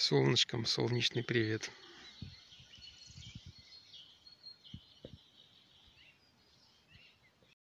солнышком солнечный привет.